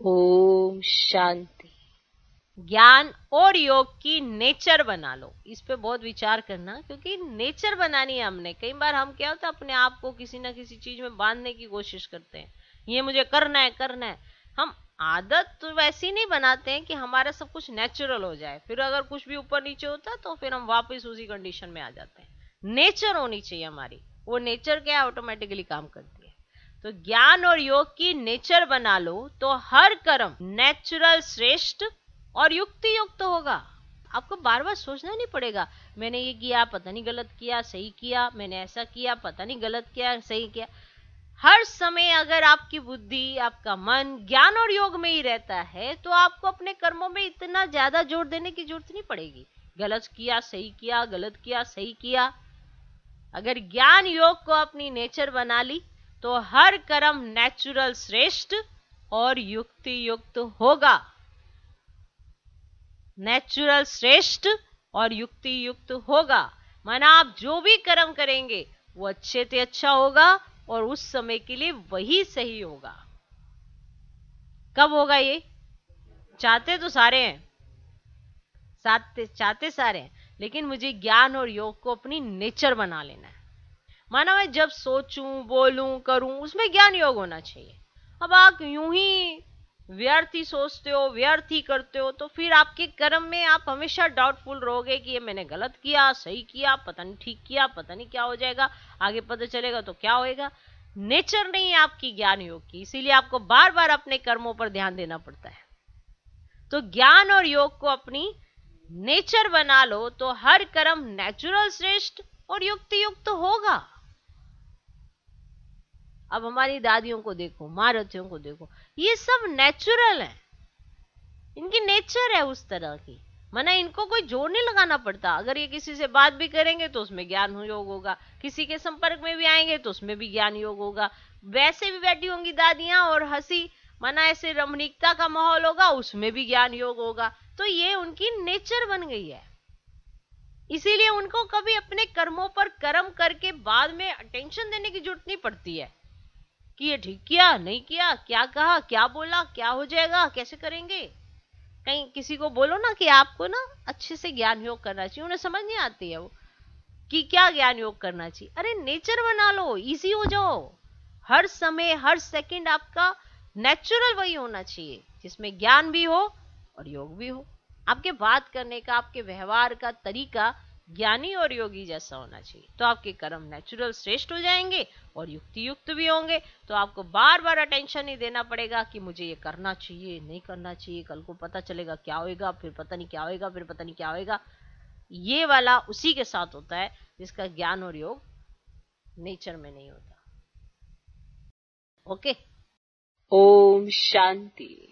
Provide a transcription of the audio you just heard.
ओम शांति। ज्ञान और योग की नेचर बना लो। इस पे बहुत विचार करना, क्योंकि नेचर बनानी है हमने। कई बार हम क्या होता है, अपने आप को किसी ना किसी चीज़ में बांधने की कोशिश करते हैं। ये मुझे करना है करना है। हम आदत तो वैसी नहीं बनाते हैं कि हमारा सब कुछ नेचुरल हो जाए। फिर अगर कुछ भी ऊपर नीचे होता तो फिर हम वापस उसी कंडीशन में आ जाते हैं। नेचर होनी चाहिए हमारी। वो नेचर क्या ऑटोमेटिकली काम करती है। तो ज्ञान और योग की नेचर बना लो तो हर कर्म नेचुरल श्रेष्ठ और युक्ति युक्त तो होगा। आपको बार बार सोचना नहीं पड़ेगा, मैंने ये किया, पता नहीं गलत किया, सही किया, मैंने ऐसा किया, पता नहीं गलत किया, सही किया। हर समय अगर आपकी बुद्धि, आपका मन ज्ञान और योग में ही रहता है तो आपको अपने कर्मों में इतना ज़्यादा ज़ोर देने की ज़रूरत नहीं पड़ेगी। गलत किया, सही किया, गलत किया, सही किया। अगर ज्ञान योग को अपनी नेचर बना ली तो हर कर्म नेचुरल श्रेष्ठ और युक्ति युक्त होगा। नेचुरल श्रेष्ठ और युक्ति युक्त होगा। माना आप जो भी कर्म करेंगे, वो अच्छे से अच्छा होगा और उस समय के लिए वही सही होगा। कब होगा ये? चाहते तो सारे हैं। चाहते चाहते सारे हैं। लेकिन मुझे ज्ञान और योग को अपनी नेचर बना लेना है। माना मैं जब सोचूं, बोलूँ, करूँ, उसमें ज्ञान योग होना चाहिए। अब आप यूँ ही व्यर्थ ही सोचते हो, व्यर्थ ही करते हो तो फिर आपके कर्म में आप हमेशा डाउटफुल रहोगे कि ये मैंने गलत किया, सही किया, पता नहीं ठीक किया, पता नहीं क्या हो जाएगा, आगे पता चलेगा तो क्या होएगा। नेचर नहीं है आपकी ज्ञान योग की, इसीलिए आपको बार बार अपने कर्मों पर ध्यान देना पड़ता है। तो ज्ञान और योग को अपनी नेचर बना लो तो हर कर्म नेचुरल श्रेष्ठ और युक्ति युक्त तो होगा। अब हमारी दादियों को देखो महारथियों को देखो, ये सब नेचुरल है। इनकी नेचर है उस तरह की। मना इनको कोई ज़ोर नहीं लगाना पड़ता। अगर ये किसी से बात भी करेंगे तो उसमें ज्ञान योग होगा। किसी के संपर्क में भी आएँगे तो उसमें भी ज्ञान योग होगा। वैसे भी बैठी होंगी दादियाँ और हँसी, मना ऐसे रमणीकता का माहौल होगा, उसमें भी ज्ञान योग होगा। तो ये उनकी नेचर बन गई है। इसीलिए उनको कभी अपने कर्मों पर कर्म करके बाद में अटेंशन देने की ज़रूरत नहीं पड़ती है। कि ये ठीक किया, नहीं किया, क्या कहा, क्या बोला, क्या हो जाएगा, कैसे करेंगे? कहीं किसी को बोलो ना कि आपको ना अच्छे से ज्ञान योग करना चाहिए, उन्हें समझ नहीं आती है वो कि क्या ज्ञान योग करना चाहिए। अरे नेचर बना लो इजी हो जाओ। हर समय, हर सेकंड आपका नेचुरल वही होना चाहिए, जिसमें ज्ञान भी हो और योग भी हो। आपके बात करने का, आपके व्यवहार का तरीका ज्ञानी और योगी जैसा होना चाहिए। तो आपके कर्म नेचुरल श्रेष्ठ हो जाएँगे और युक्ति युक्त भी होंगे। तो आपको बार बार अटेंशन नहीं देना पड़ेगा कि मुझे ये करना चाहिए, नहीं करना चाहिए। कल को पता चलेगा क्या होएगा, फिर पता नहीं क्या होएगा, फिर पता नहीं क्या होएगा। ये वाला उसी के साथ होता है जिसका ज्ञान और योग नेचर में नहीं होता। ओके ओम शांति।